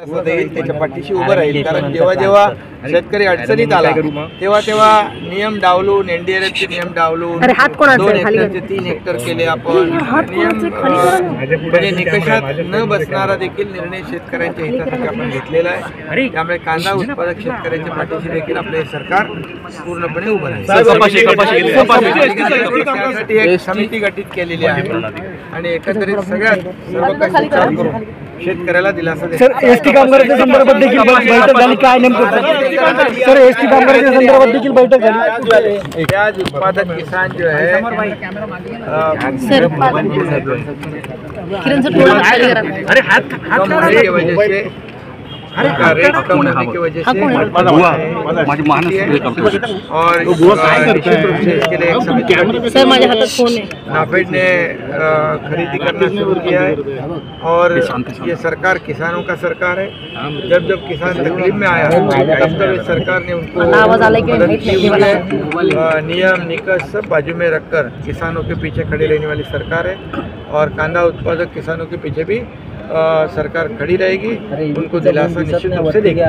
त्याच्या पाठीशी उभं राहील. कारण जेव्हा जेव्हा शेतकरी अडचणीत आला तेव्हा तेव्हा नियम डावलून एनडीआरएफचे नियम डावलून अरे हात कोणाचा दोन आहे? खाली हेक्टरचे तीन हेक्टर केले आपण. नियम अं, म्हणजे निकषात न बसणारा देखील निर्णय शेतकऱ्यांच्या हितासाठी आपण घेतलेला आहे. त्यामुळे कांदा उत्पादक शेतकऱ्यांच्या पाठीशी देखील आपले सरकार पूर्णपणे उभं राहील. समिती गठीत केलेली आहे. आणि एकंदरीत सगळ्यात सर्व काही विचार करून शेतकऱ्याला दिलासा सर एस टी कामगारांच्या संदर्भात देखील बैठक झाली. काय नेमकं? सर एस टी कामगारांच्या संदर्भात देखील बैठक झाली. उत्पादक किसान जो है सर किरण सर अरे हाथ हाथ कम होने की वजह से और नाफेड ने खरीदी करना शुरू किया है। और ये सरकार किसानों का सरकार है। जब जब किसान तकलीफ़ में आया तब तब इस सरकार ने उनको है। नियम निकट सब बाजू में रखकर किसानों के पीछे खड़ी रहने वाली सरकार है। और कांदा उत्पादक किसानों के पीछे भी सरकार खड़ी रहेगी उनको दिलासा निश्चित रूप से देगी।